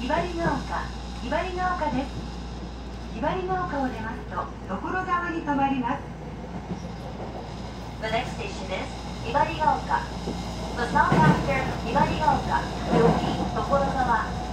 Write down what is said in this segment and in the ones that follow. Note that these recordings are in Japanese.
ひばりが丘ひばりが丘です。ひばりが丘を出ますと所沢に停まります。The next ひばりが丘 The 線ひばりが丘 will 所沢。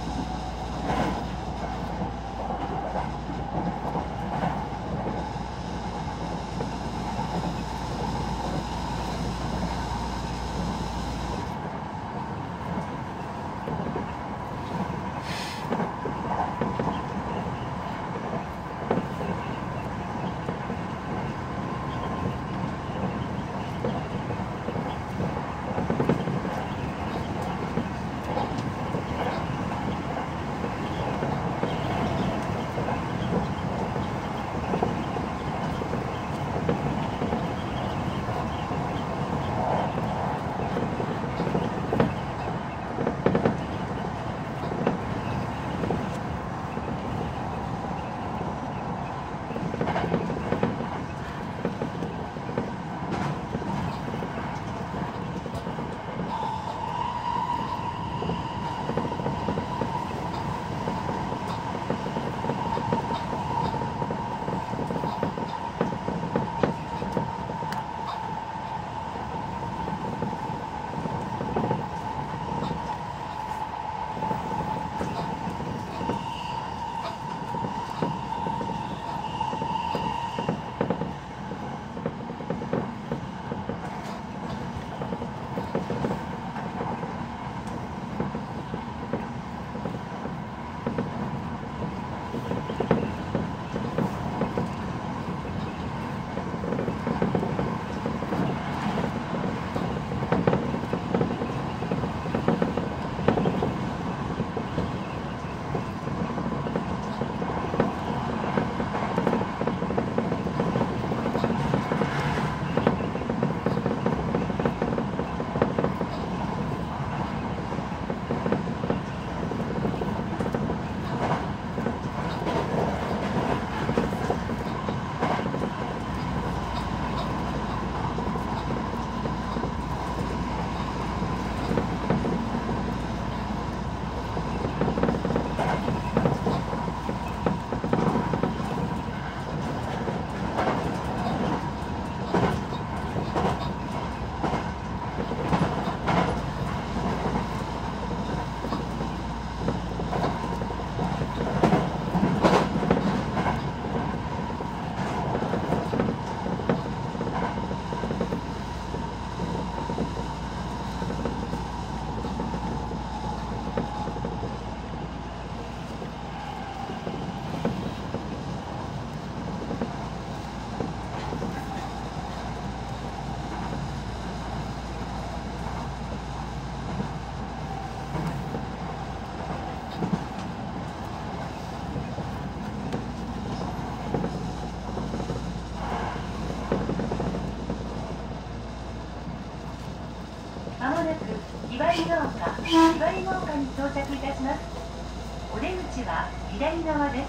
ひばりが丘ひばりが丘に到着いたしますお出口は左側です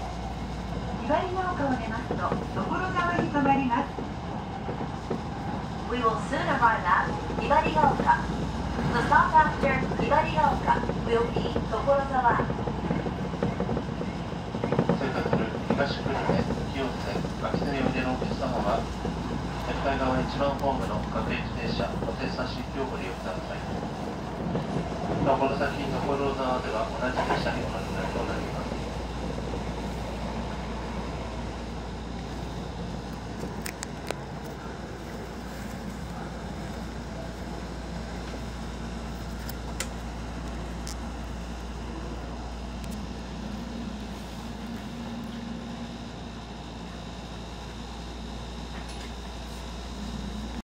ひばりが丘を出ますと所沢に停まります We will soon arrive at Ibarigaoka. The stop after Ibarigaoka will be Tokorozawa. 生活する東久留米、清瀬、秋田においでのお客様は、反対側1番ホームの各駅停車、お手差し両ご利用ください。まあこの先、所沢では同じ列車にお乗りになとなります。